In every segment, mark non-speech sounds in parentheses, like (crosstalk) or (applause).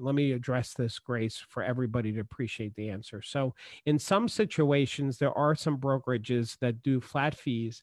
let me address this, Grace, for everybody to appreciate the answer. So, in some situations, there are some brokerages that do flat fees,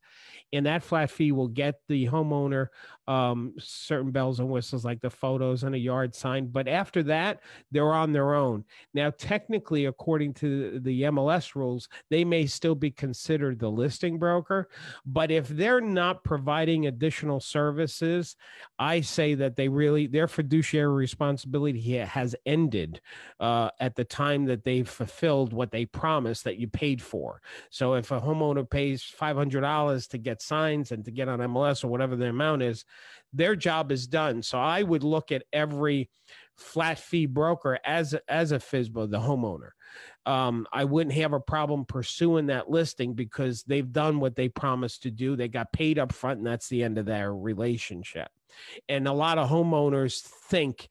and that flat fee will get the homeowner um, certain bells and whistles like the photos and a yard sign. But after that, they're on their own. Now, technically, according to the MLS rules, they may still be considered the listing broker. But if they're not providing additional services, I say that they really, their fiduciary responsibility has ended uh, at the time that they've fulfilled what they promised that you paid for. So if a homeowner pays $500 to get signs and to get on MLS or whatever the amount is, their job is done. So I would look at every flat fee broker as as a FSBO, the homeowner. Um, I wouldn't have a problem pursuing that listing because they've done what they promised to do. They got paid up front, and that's the end of their relationship. And a lot of homeowners think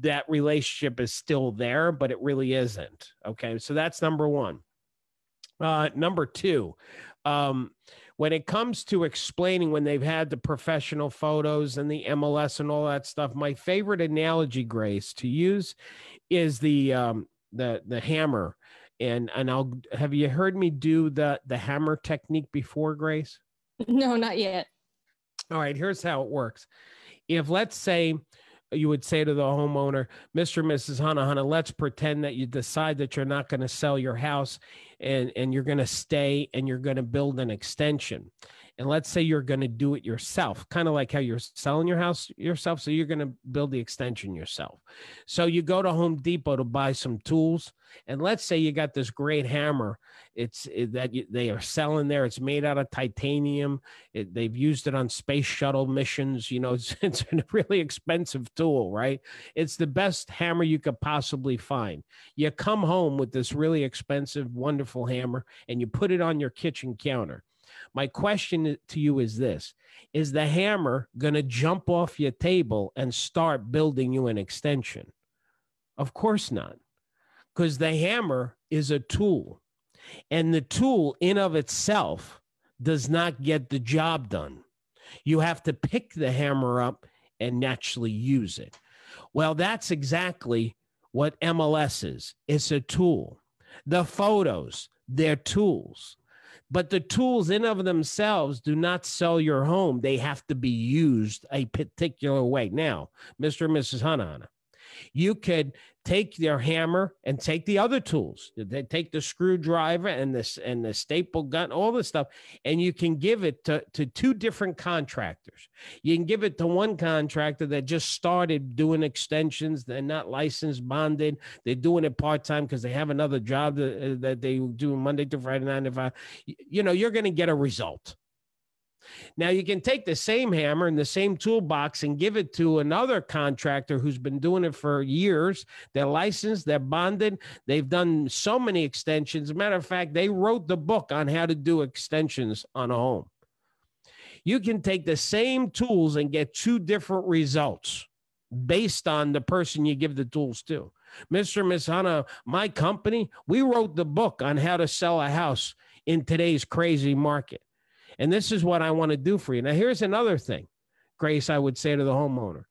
that relationship is still there, but it really isn't. Okay. So that's number one. Uh, number two, um, when it comes to explaining when they've had the professional photos and the MLS and all that stuff, my favorite analogy, Grace, to use is the um, the the hammer. And and I'll have you heard me do the the hammer technique before, Grace? No, not yet. All right, here's how it works. If let's say you would say to the homeowner, Mr. and Mrs. Hana Hana, let's pretend that you decide that you're not going to sell your house and, and you're going to stay and you're going to build an extension and let's say you're going to do it yourself, kind of like how you're selling your house yourself. So you're going to build the extension yourself. So you go to Home Depot to buy some tools, and let's say you got this great hammer. It's it, that you, they are selling there. It's made out of titanium. It, they've used it on space shuttle missions. You know, (laughs) it's, it's a really expensive tool, right? It's the best hammer you could possibly find. You come home with this really expensive, wonderful hammer, and you put it on your kitchen counter my question to you is this Is the hammer going to jump off your table and start building you an extension? Of course not, because the hammer is a tool, and the tool in of itself does not get the job done. You have to pick the hammer up and naturally use it. Well, that's exactly what MLS is. It's a tool. The photos, they're tools. But the tools in of themselves do not sell your home. They have to be used a particular way. Now, Mr. and Mrs. Hanana, you could take your hammer and take the other tools. They take the screwdriver and this and the staple gun, all this stuff, and you can give it to, to two different contractors. You can give it to one contractor that just started doing extensions. They're not licensed, bonded. They're doing it part time because they have another job that, uh, that they do Monday to Friday, nine to five. You know, you're going to get a result. Now you can take the same hammer and the same toolbox and give it to another contractor who's been doing it for years. They're licensed, they're bonded, they've done so many extensions. Matter of fact, they wrote the book on how to do extensions on a home. You can take the same tools and get two different results based on the person you give the tools to. Mr. Miss Hana, my company, we wrote the book on how to sell a house in today's crazy market. And this is what I want to do for you. Now, here's another thing, Grace, I would say to the homeowner.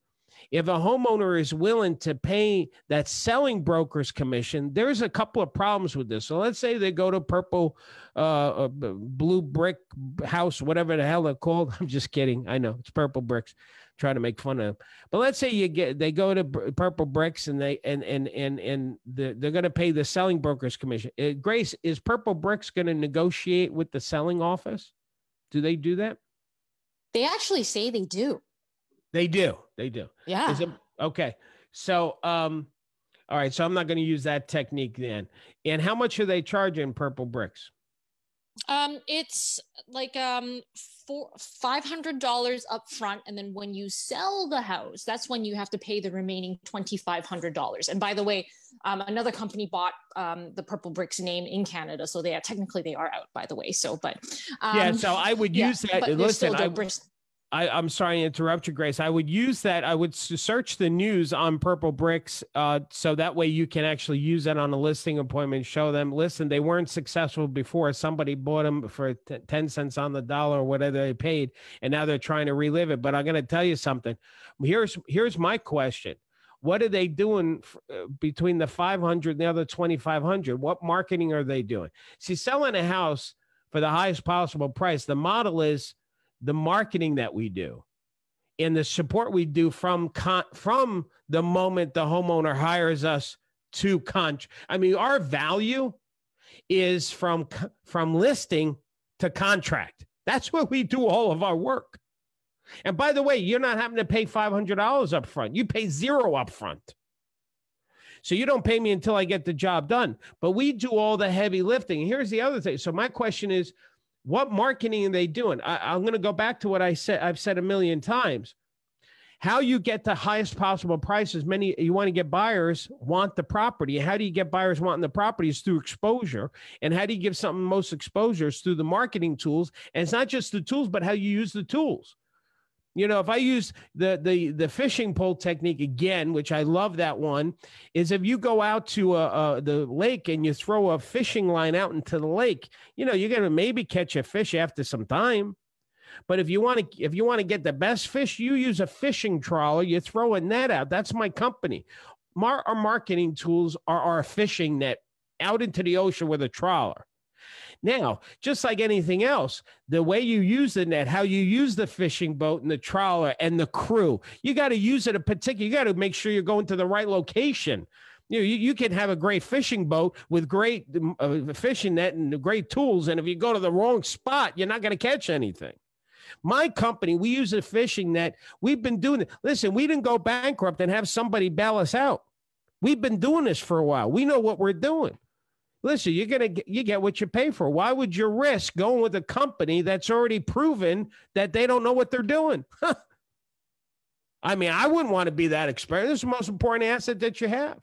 If a homeowner is willing to pay that selling broker's commission, there's a couple of problems with this. So let's say they go to purple, uh, uh blue brick house, whatever the hell they're called. (laughs) I'm just kidding. I know it's purple bricks. Trying to make fun of them. But let's say you get they go to purple bricks and they and and and and the, they're going to pay the selling broker's commission. Uh, Grace, is purple bricks going to negotiate with the selling office? Do they do that? They actually say they do. They do. They do. Yeah. It, okay. So, um, all right. So I'm not going to use that technique then. And how much are they charging Purple Bricks? Um, it's like um four five hundred dollars up front, and then when you sell the house, that's when you have to pay the remaining twenty five hundred dollars. And by the way, um, another company bought um, the Purple Bricks name in Canada, so they are technically they are out. By the way, so but um, yeah, so I would use yeah, that. Listen, I, I, am sorry to interrupt you, Grace. I would use that. I would search the news on Purple Bricks, uh, so that way you can actually use that on a listing appointment. Show them, listen, they weren't successful before. Somebody bought them for t- ten cents on the dollar or whatever they paid, and now they're trying to relive it. But I'm going to tell you something. Here's here's my question: What are they doing uh, between the 500 and the other 2,500? What marketing are they doing? See, selling a house for the highest possible price, the model is the marketing that we do and the support we do from con- from the moment the homeowner hires us to con. I mean, our value is from from listing to contract. That's where we do all of our work. And by the way, you're not having to pay $500 up front. You pay zero up front. So you don't pay me until I get the job done. But we do all the heavy lifting. Here's the other thing. So my question is, what marketing are they doing? I, am going to go back to what I said. I've said a million times. How you get the highest possible prices? Many you want to get buyers want the property. How do you get buyers wanting the properties through exposure. And how do you give something most exposures through the marketing tools? And it's not just the tools, but how you use the tools. You know, if I use the the the fishing pole technique again, which I love that one, is if you go out to a, a, the lake and you throw a fishing line out into the lake, you know, you're gonna maybe catch a fish after some time. But if you want to if you want to get the best fish, you use a fishing trawler, you throw a net out. That's my company. Mar- our marketing tools are our fishing net out into the ocean with a trawler. Now, just like anything else, the way you use the net, how you use the fishing boat and the trawler and the crew, you got to use it a particular, you got to make sure you're going to the right location. You, know, you, you can have a great fishing boat with great uh, fishing net and great tools. And if you go to the wrong spot, you're not going to catch anything. My company, we use a fishing net. We've been doing it. Listen, we didn't go bankrupt and have somebody bail us out. We've been doing this for a while. We know what we're doing. Listen, you're gonna get, you get what you pay for. Why would you risk going with a company that's already proven that they don't know what they're doing? (laughs) I mean, I wouldn't want to be that experienced. It's the most important asset that you have.